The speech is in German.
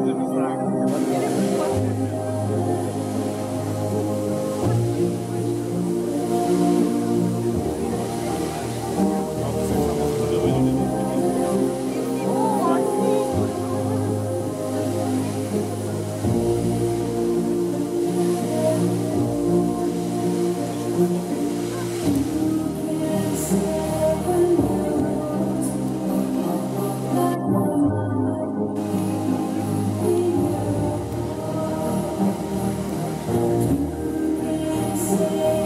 wollte ich. Yes.